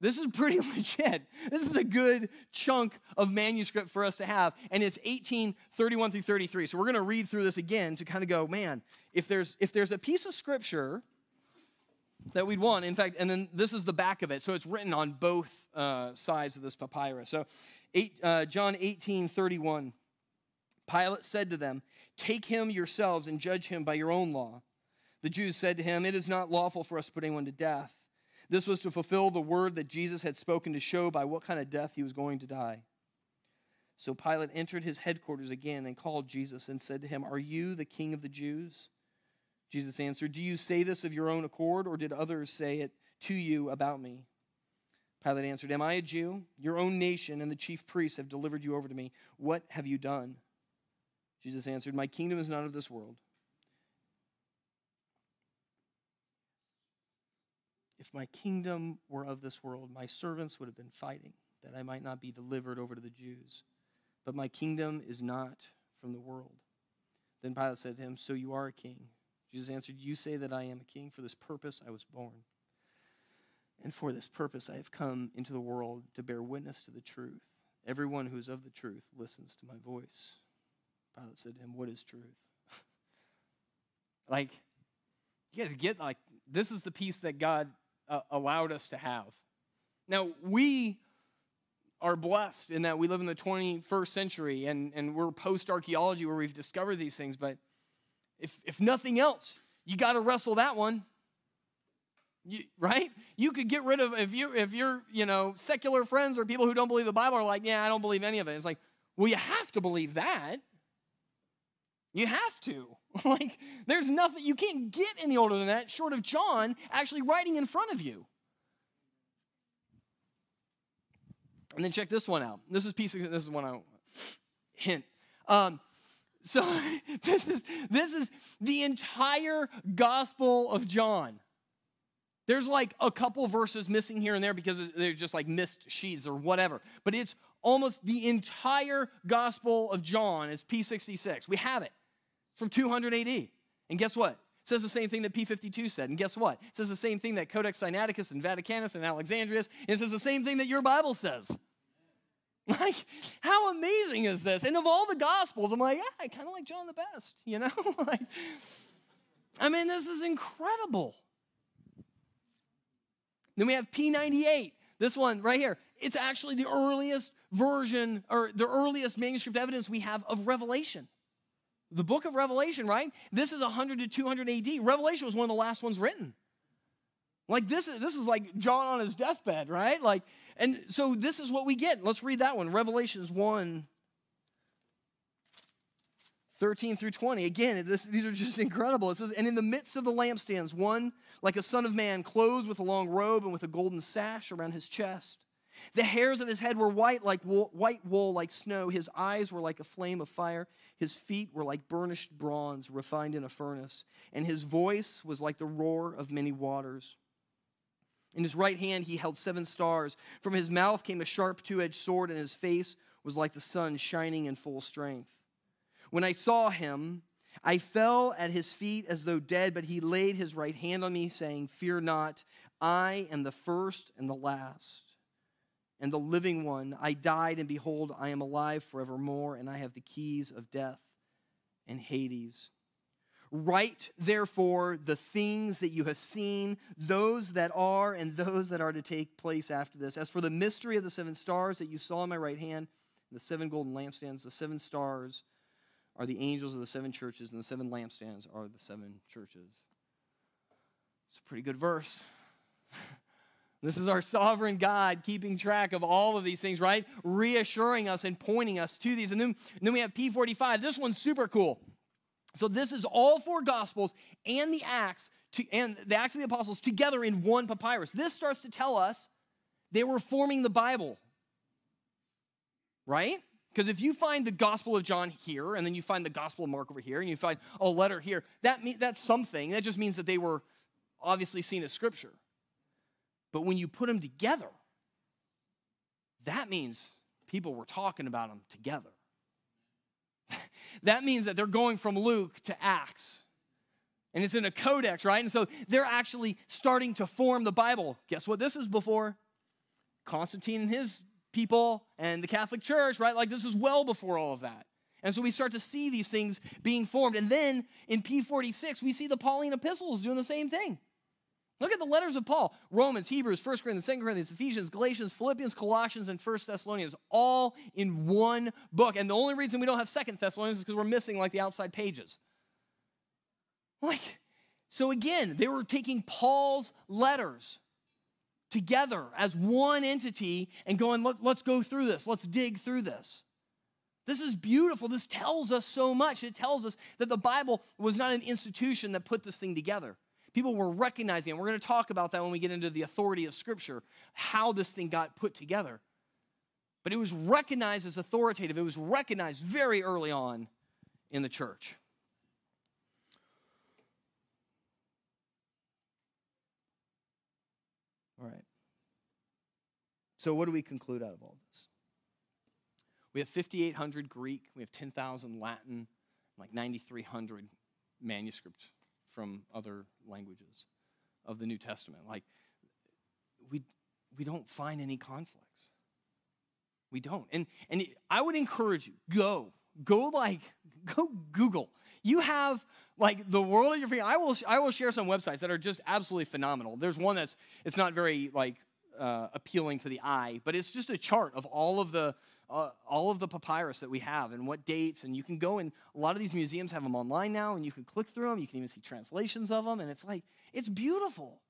this is pretty legit. This is a good chunk of manuscript for us to have. And it's 1831 through 33. So we're going to read through this again to kind of go, man, if there's if there's a piece of scripture that we'd want, in fact, and then this is the back of it. So it's written on both uh, sides of this papyrus. So eight, uh, John 18, 31. Pilate said to them, Take him yourselves and judge him by your own law. The Jews said to him, It is not lawful for us to put anyone to death. This was to fulfill the word that Jesus had spoken to show by what kind of death he was going to die. So Pilate entered his headquarters again and called Jesus and said to him, Are you the king of the Jews? Jesus answered, Do you say this of your own accord, or did others say it to you about me? Pilate answered, Am I a Jew? Your own nation and the chief priests have delivered you over to me. What have you done? Jesus answered, My kingdom is not of this world. If my kingdom were of this world, my servants would have been fighting that I might not be delivered over to the Jews. But my kingdom is not from the world. Then Pilate said to him, So you are a king. Jesus answered, You say that I am a king. For this purpose I was born. And for this purpose I have come into the world to bear witness to the truth. Everyone who is of the truth listens to my voice. Pilate said to him, What is truth? like, you guys get, like, this is the piece that God uh, allowed us to have. Now, we are blessed in that we live in the 21st century and, and we're post archaeology where we've discovered these things, but if, if nothing else, you got to wrestle that one. You, right? You could get rid of if you if you're you know secular friends or people who don't believe the Bible are like, yeah, I don't believe any of it. It's like, well, you have to believe that. You have to. like, there's nothing, you can't get any older than that short of John actually writing in front of you. And then check this one out. This is piece. This is one I hint. Um, so this is this is the entire Gospel of John. There's like a couple verses missing here and there because they're just like missed sheets or whatever. But it's almost the entire Gospel of John is P66. We have it from 200 AD. And guess what? It says the same thing that P52 said. And guess what? It says the same thing that Codex Sinaiticus and Vaticanus and Alexandrinus. And it says the same thing that your Bible says. Like, how amazing is this? And of all the Gospels, I'm like, yeah, I kind of like John the best, you know? like, I mean, this is incredible. Then we have P98. This one right here. It's actually the earliest version or the earliest manuscript evidence we have of Revelation the book of Revelation, right? This is 100 to 200 AD. Revelation was one of the last ones written. Like this is this is like John on his deathbed, right? Like, and so this is what we get. Let's read that one. Revelations 1. 13 through 20. Again, this, these are just incredible. It says, And in the midst of the lampstands, one like a son of man, clothed with a long robe and with a golden sash around his chest. The hairs of his head were white like wool, white wool like snow. His eyes were like a flame of fire. His feet were like burnished bronze refined in a furnace. And his voice was like the roar of many waters. In his right hand, he held seven stars. From his mouth came a sharp two edged sword, and his face was like the sun shining in full strength. When I saw him, I fell at his feet as though dead, but he laid his right hand on me, saying, Fear not, I am the first and the last, and the living one. I died, and behold, I am alive forevermore, and I have the keys of death and Hades. Write, therefore, the things that you have seen, those that are, and those that are to take place after this. As for the mystery of the seven stars that you saw in my right hand, and the seven golden lampstands, the seven stars are the angels of the seven churches, and the seven lampstands are the seven churches. It's a pretty good verse. This is our sovereign God keeping track of all of these things, right? Reassuring us and pointing us to these. And then, and then we have P45. This one's super cool. So this is all four gospels and the Acts to, and the Acts of the Apostles together in one papyrus. This starts to tell us they were forming the Bible. Right? Because if you find the Gospel of John here, and then you find the Gospel of Mark over here, and you find a letter here, that mean, that's something. That just means that they were obviously seen as Scripture. But when you put them together, that means people were talking about them together. that means that they're going from Luke to Acts. And it's in a codex, right? And so they're actually starting to form the Bible. Guess what this is before? Constantine and his people and the Catholic Church, right? Like this is well before all of that. And so we start to see these things being formed. And then in P46, we see the Pauline epistles doing the same thing. Look at the letters of Paul Romans, Hebrews, 1 Corinthians, 2 Corinthians, Ephesians, Galatians, Philippians, Colossians, and 1 Thessalonians, all in one book. And the only reason we don't have 2 Thessalonians is because we're missing like the outside pages. Like, so again, they were taking Paul's letters together as one entity and going, let's, let's go through this, let's dig through this. This is beautiful. This tells us so much. It tells us that the Bible was not an institution that put this thing together. People were recognizing, and we're going to talk about that when we get into the authority of Scripture, how this thing got put together. But it was recognized as authoritative, it was recognized very early on in the church. All right. So, what do we conclude out of all this? We have 5,800 Greek, we have 10,000 Latin, like 9,300 manuscripts from other languages of the New Testament. Like, we, we don't find any conflicts. We don't. And, and I would encourage you, go. Go like, go Google. You have like the world at your feet. I will, I will share some websites that are just absolutely phenomenal. There's one that's, it's not very like uh, appealing to the eye, but it's just a chart of all of the uh, all of the papyrus that we have and what dates. And you can go and a lot of these museums have them online now, and you can click through them. You can even see translations of them, and it's like it's beautiful.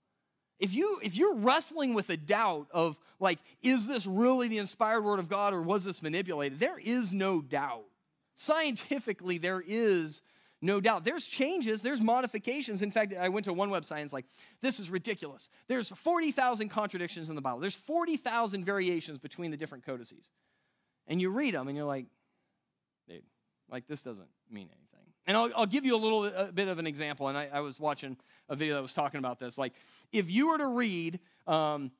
If you if you're wrestling with a doubt of like, is this really the inspired word of God or was this manipulated? There is no doubt. Scientifically, there is no doubt. There's changes, there's modifications. In fact, I went to one website and it's like, this is ridiculous. There's 40,000 contradictions in the Bible. There's 40,000 variations between the different codices. And you read them and you're like, dude, like this doesn't mean anything. And I'll, I'll give you a little a bit of an example. And I, I, was watching a video that was talking about this. Like, if you were to read, um,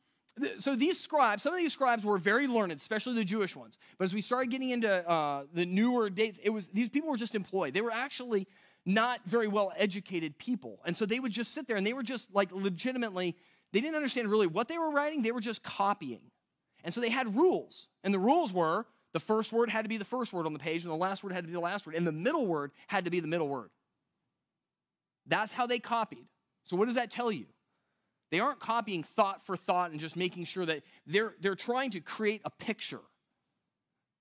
so these scribes, some of these scribes were very learned, especially the Jewish ones. But as we started getting into uh, the newer dates, it was these people were just employed. They were actually not very well educated people, and so they would just sit there and they were just like legitimately. They didn't understand really what they were writing. They were just copying, and so they had rules, and the rules were the first word had to be the first word on the page, and the last word had to be the last word, and the middle word had to be the middle word. That's how they copied. So what does that tell you? They aren't copying thought for thought and just making sure that they're, they're trying to create a picture,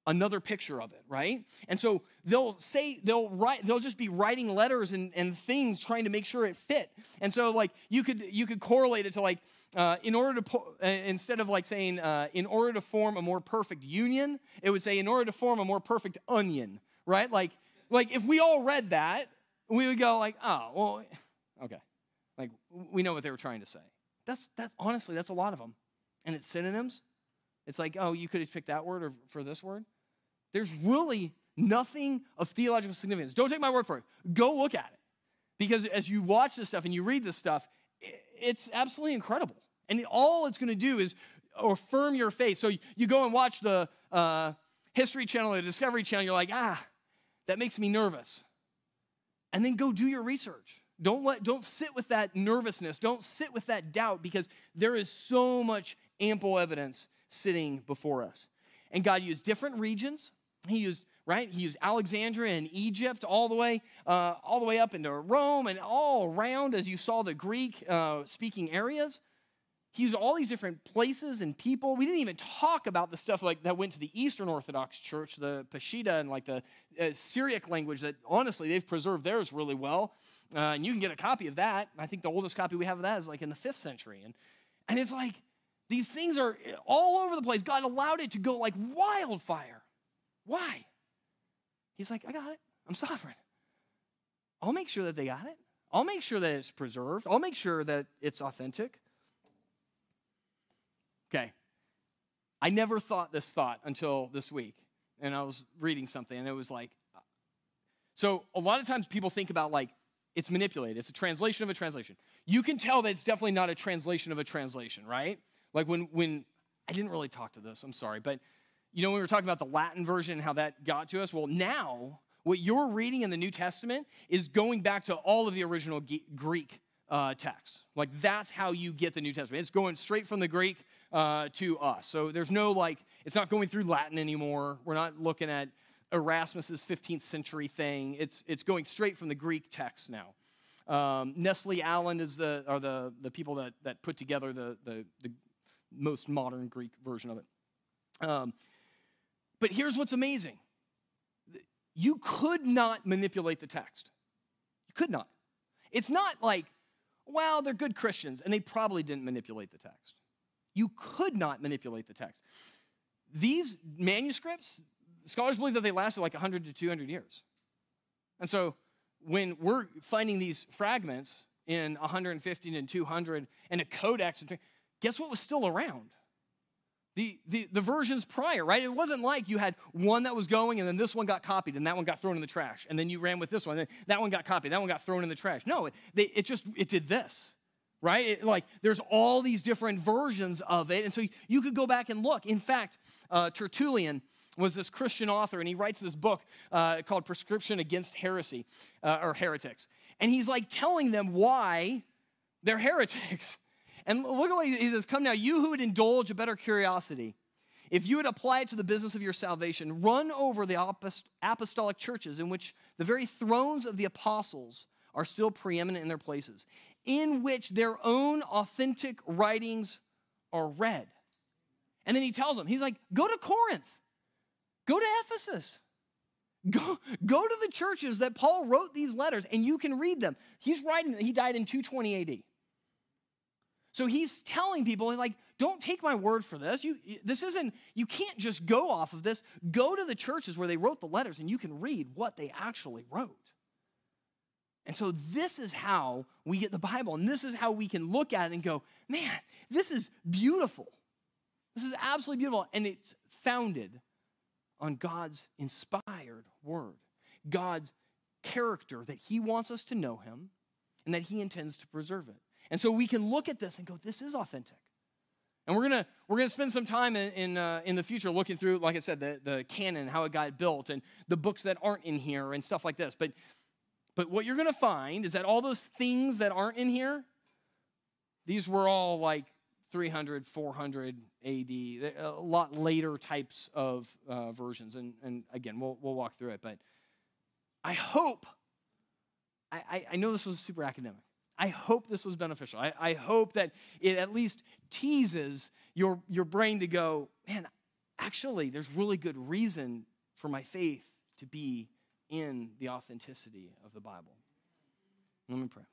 another picture of it, right? And so they'll say, they'll write, they'll just be writing letters and, and things trying to make sure it fit. And so like you could, you could correlate it to like, uh, in order to, po- uh, instead of like saying, uh, in order to form a more perfect union, it would say, in order to form a more perfect onion, right? Like, like if we all read that, we would go like, oh, well, okay. Like we know what they were trying to say. That's, that's honestly, that's a lot of them. And it's synonyms. It's like, oh, you could have picked that word or for this word. There's really nothing of theological significance. Don't take my word for it. Go look at it. Because as you watch this stuff and you read this stuff, it's absolutely incredible. And all it's going to do is affirm your faith. So you go and watch the uh, History Channel or the Discovery Channel, you're like, ah, that makes me nervous. And then go do your research. Don't, let, don't sit with that nervousness. Don't sit with that doubt because there is so much ample evidence sitting before us. And God used different regions. He used right? He used Alexandria and Egypt all the way, uh, all the way up into Rome and all around as you saw the Greek uh, speaking areas. He used all these different places and people. We didn't even talk about the stuff like that went to the Eastern Orthodox Church, the Peshitta and like the uh, Syriac language that honestly they've preserved theirs really well. Uh, and you can get a copy of that. I think the oldest copy we have of that is like in the fifth century. And, and it's like these things are all over the place. God allowed it to go like wildfire. Why? He's like, I got it. I'm sovereign. I'll make sure that they got it. I'll make sure that it's preserved. I'll make sure that it's authentic. Okay. I never thought this thought until this week. And I was reading something, and it was like, so a lot of times people think about like, it's manipulated. It's a translation of a translation. You can tell that it's definitely not a translation of a translation, right? Like when when I didn't really talk to this, I'm sorry, but you know when we were talking about the Latin version and how that got to us? Well, now what you're reading in the New Testament is going back to all of the original Greek uh. Like that's how you get the New Testament. It's going straight from the Greek uh, to us. So there's no like, it's not going through Latin anymore. We're not looking at Erasmus's 15th century thing. It's, it's going straight from the Greek text now. Um, Nestle Aland is the, are the, the people that, that put together the, the, the most modern Greek version of it. Um, but here's what's amazing you could not manipulate the text. You could not. It's not like, well, they're good Christians, and they probably didn't manipulate the text. You could not manipulate the text. These manuscripts, scholars believe that they lasted like 100 to 200 years. And so when we're finding these fragments in 150 and 200 and a codex, guess what was still around? The, the, the versions prior, right? It wasn't like you had one that was going and then this one got copied and that one got thrown in the trash. And then you ran with this one and that one got copied, that one got thrown in the trash. No, it, they, it just, it did this, right? It, like there's all these different versions of it. And so you could go back and look. In fact, uh, Tertullian was this Christian author and he writes this book uh, called Prescription Against Heresy uh, or Heretics. And he's like telling them why they're heretics. And look at what he says Come now, you who would indulge a better curiosity, if you would apply it to the business of your salvation, run over the apostolic churches in which the very thrones of the apostles are still preeminent in their places, in which their own authentic writings are read. And then he tells them, he's like, go to Corinth, go to Ephesus. Go, go to the churches that Paul wrote these letters and you can read them. He's writing, he died in 220 AD. So he's telling people, like, don't take my word for this. You, this isn't, you can't just go off of this. Go to the churches where they wrote the letters and you can read what they actually wrote. And so this is how we get the Bible, and this is how we can look at it and go, man, this is beautiful. This is absolutely beautiful. And it's founded on God's inspired word, God's character that He wants us to know Him and that He intends to preserve it. And so we can look at this and go, this is authentic. And we're gonna we're gonna spend some time in in, uh, in, the future looking through, like I said, the, the canon, how it got built, and the books that aren't in here and stuff like this. But but what you're gonna find is that all those things that aren't in here, these were all like 300, 400 AD, a lot later types of uh, versions. And and again, we'll we'll walk through it. But I hope. I, I know this was super academic. I hope this was beneficial. I, I hope that it at least teases your, your brain to go, man, actually, there's really good reason for my faith to be in the authenticity of the Bible. Let me pray.